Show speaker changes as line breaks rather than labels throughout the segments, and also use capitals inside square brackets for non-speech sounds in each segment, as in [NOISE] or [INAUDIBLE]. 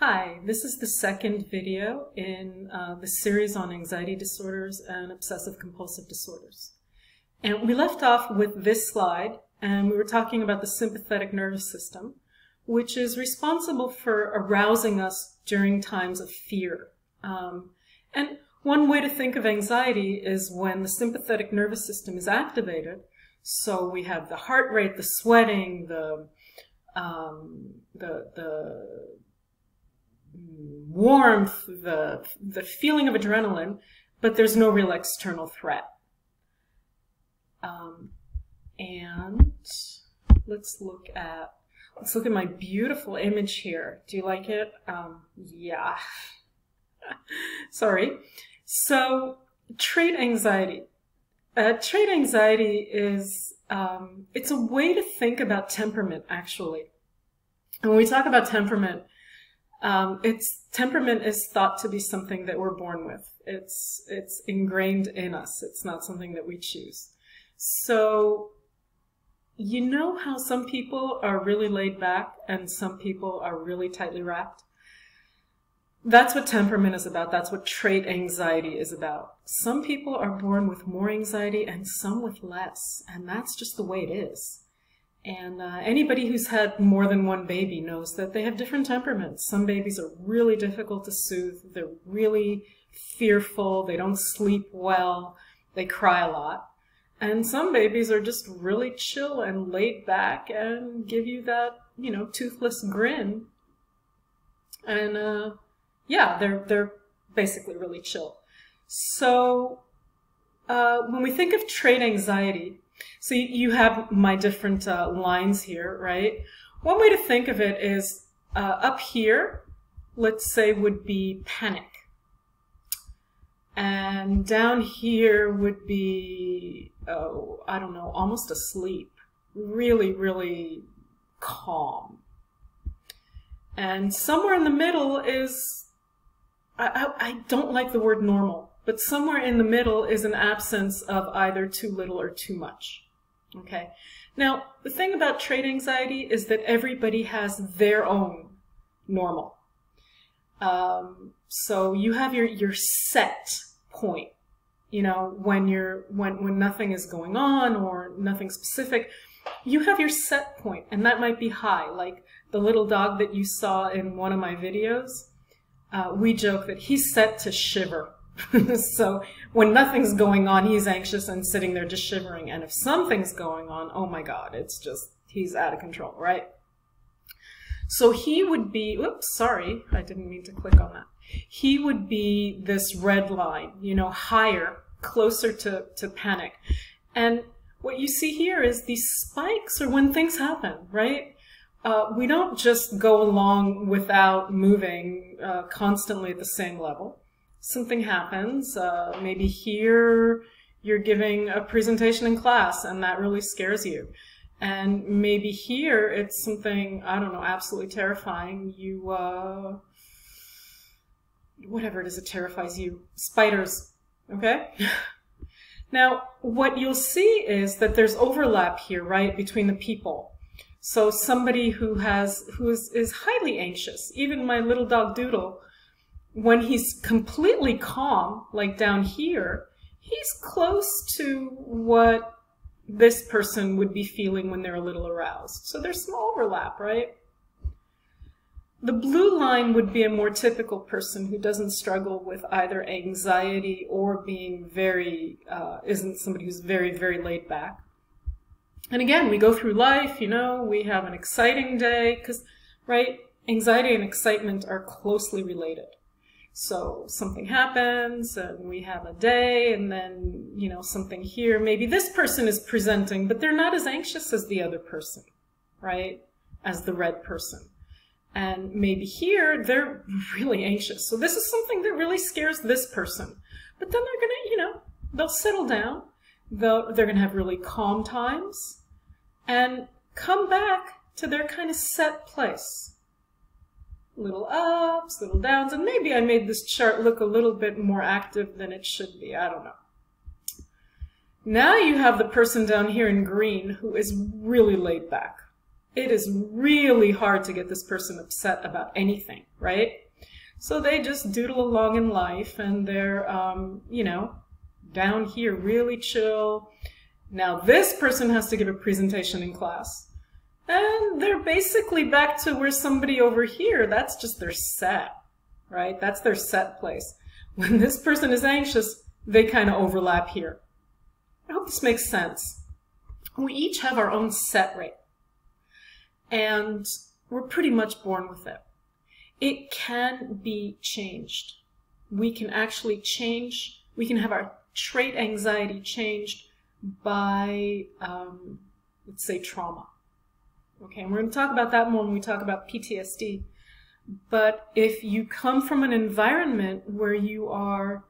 Hi, this is the second video in uh, the series on anxiety disorders and obsessive compulsive disorders. And we left off with this slide and we were talking about the sympathetic nervous system, which is responsible for arousing us during times of fear. Um, and one way to think of anxiety is when the sympathetic nervous system is activated. So we have the heart rate, the sweating, the um, the the warmth, the, the feeling of adrenaline, but there's no real external threat. Um, and let's look at, let's look at my beautiful image here. Do you like it? Um, yeah. [LAUGHS] Sorry. So trait anxiety. Uh, trait anxiety is, um, it's a way to think about temperament, actually. And when we talk about temperament, um, it's temperament is thought to be something that we're born with. It's it's ingrained in us. It's not something that we choose. So you know how some people are really laid back and some people are really tightly wrapped? That's what temperament is about. That's what trait anxiety is about. Some people are born with more anxiety and some with less. And that's just the way it is. And uh, anybody who's had more than one baby knows that they have different temperaments. Some babies are really difficult to soothe. They're really fearful. They don't sleep well. They cry a lot. And some babies are just really chill and laid back and give you that, you know, toothless grin. And uh, yeah, they're they're basically really chill. So uh, when we think of trait anxiety, so you have my different uh, lines here, right? One way to think of it is uh, up here, let's say would be panic. And down here would be, oh, I don't know, almost asleep. Really, really calm. And somewhere in the middle is, I, I, I don't like the word normal. But somewhere in the middle is an absence of either too little or too much. Okay. Now, the thing about trait anxiety is that everybody has their own normal. Um, so you have your, your set point, you know, when you're, when, when nothing is going on or nothing specific, you have your set point and that might be high. Like the little dog that you saw in one of my videos, uh, we joke that he's set to shiver [LAUGHS] so when nothing's going on, he's anxious and sitting there just shivering. And if something's going on, oh my God, it's just, he's out of control, right? So he would be, oops, sorry, I didn't mean to click on that. He would be this red line, you know, higher, closer to, to panic. And what you see here is these spikes are when things happen, right? Uh, we don't just go along without moving uh, constantly at the same level something happens. Uh, maybe here you're giving a presentation in class and that really scares you. And maybe here it's something, I don't know, absolutely terrifying. You, uh, whatever it is that terrifies you. Spiders, okay? [LAUGHS] now, what you'll see is that there's overlap here, right, between the people. So somebody who has, who is, is highly anxious, even my little dog Doodle, when he's completely calm, like down here, he's close to what this person would be feeling when they're a little aroused. So there's some overlap, right? The blue line would be a more typical person who doesn't struggle with either anxiety or being very, uh, isn't somebody who's very, very laid back. And again, we go through life, you know, we have an exciting day, because, right, anxiety and excitement are closely related. So something happens and we have a day and then, you know, something here. Maybe this person is presenting, but they're not as anxious as the other person, right? As the red person. And maybe here they're [LAUGHS] really anxious. So this is something that really scares this person. But then they're going to, you know, they'll settle down. They'll, they're going to have really calm times and come back to their kind of set place little ups, little downs, and maybe I made this chart look a little bit more active than it should be. I don't know. Now you have the person down here in green who is really laid back. it is really hard to get this person upset about anything, right? So they just doodle along in life and they're, um, you know, down here really chill. Now this person has to give a presentation in class. And they're basically back to where somebody over here, that's just their set, right? That's their set place. When [LAUGHS] this person is anxious, they kind of overlap here. I hope this makes sense. We each have our own set rate. And we're pretty much born with it. It can be changed. We can actually change, we can have our trait anxiety changed by, um, let's say, trauma. Okay, and we're going to talk about that more when we talk about PTSD. But if you come from an environment where you are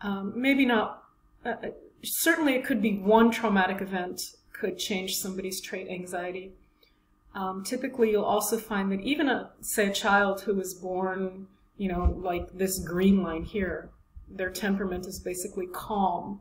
um, maybe not, uh, uh, certainly it could be one traumatic event could change somebody's trait anxiety. Um, typically, you'll also find that even a, say, a child who was born, you know, like this green line here, their temperament is basically calm.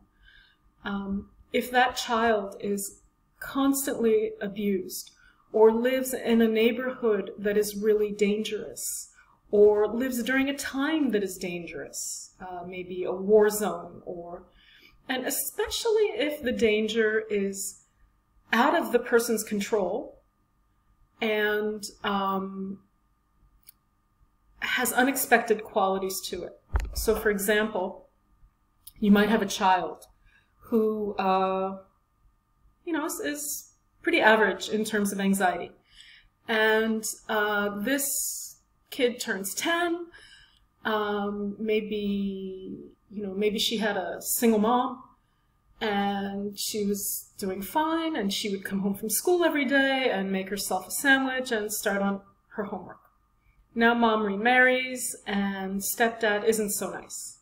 Um, if that child is constantly abused or lives in a neighborhood that is really dangerous or lives during a time that is dangerous, uh, maybe a war zone or, and especially if the danger is out of the person's control and um, has unexpected qualities to it. So for example, you might have a child who, uh, you know, is, is, pretty average in terms of anxiety. And uh, this kid turns 10, um, maybe, you know, maybe she had a single mom and she was doing fine and she would come home from school every day and make herself a sandwich and start on her homework. Now mom remarries and stepdad isn't so nice.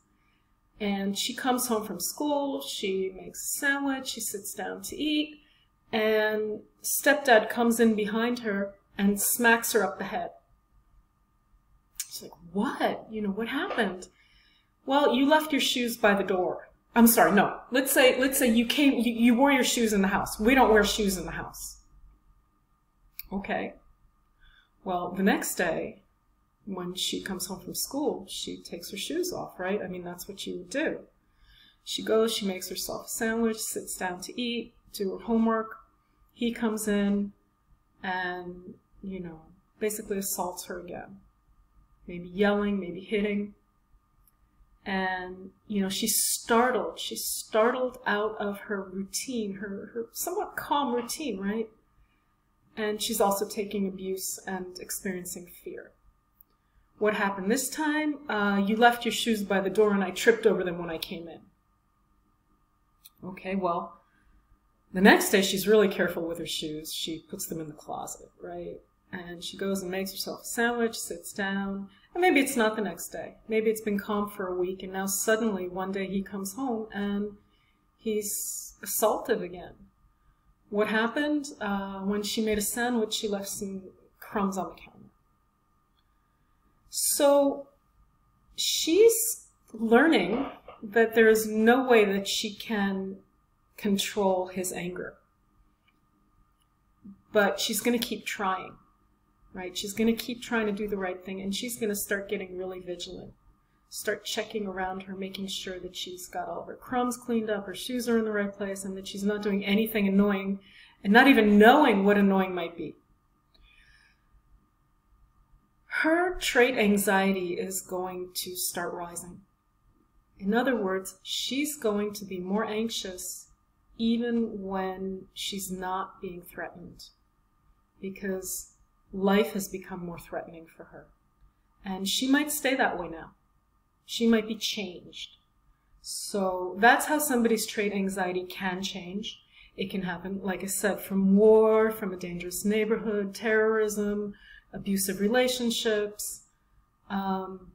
And she comes home from school, she makes a sandwich, she sits down to eat, and stepdad comes in behind her and smacks her up the head. She's like, what? You know, what happened? Well, you left your shoes by the door. I'm sorry, no. Let's say, let's say you came, you, you wore your shoes in the house. We don't wear shoes in the house. Okay. Well, the next day, when she comes home from school, she takes her shoes off, right? I mean, that's what you would do. She goes, she makes herself a sandwich, sits down to eat, do her homework. He comes in and, you know, basically assaults her again. Maybe yelling, maybe hitting. And, you know, she's startled. She's startled out of her routine, her, her somewhat calm routine, right? And she's also taking abuse and experiencing fear. What happened this time? Uh, you left your shoes by the door and I tripped over them when I came in. Okay, well, the next day she's really careful with her shoes. She puts them in the closet, right? And she goes and makes herself a sandwich, sits down, and maybe it's not the next day. Maybe it's been calm for a week, and now suddenly one day he comes home and he's assaulted again. What happened? Uh, when she made a sandwich, she left some crumbs on the counter. So she's learning that there is no way that she can control his anger. But she's going to keep trying, right? She's going to keep trying to do the right thing, and she's going to start getting really vigilant. Start checking around her, making sure that she's got all of her crumbs cleaned up, her shoes are in the right place, and that she's not doing anything annoying, and not even knowing what annoying might be her trait anxiety is going to start rising. In other words, she's going to be more anxious even when she's not being threatened because life has become more threatening for her. And she might stay that way now. She might be changed. So that's how somebody's trait anxiety can change. It can happen, like I said, from war, from a dangerous neighborhood, terrorism, abusive relationships. Um,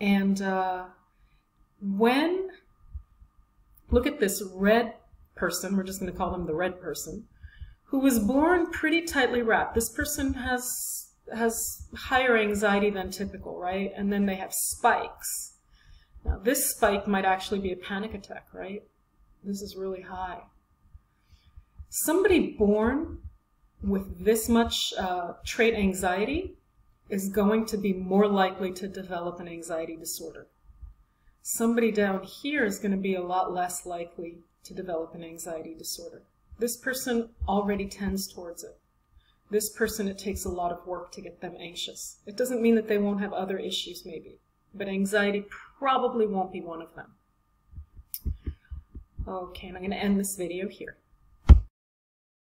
and uh, when, look at this red person, we're just going to call them the red person, who was born pretty tightly wrapped. This person has has higher anxiety than typical, right? And then they have spikes. Now this spike might actually be a panic attack, right? This is really high. Somebody born with this much uh, trait anxiety is going to be more likely to develop an anxiety disorder. Somebody down here is going to be a lot less likely to develop an anxiety disorder. This person already tends towards it. This person, it takes a lot of work to get them anxious. It doesn't mean that they won't have other issues maybe, but anxiety probably won't be one of them. Okay, and I'm going to end this video here.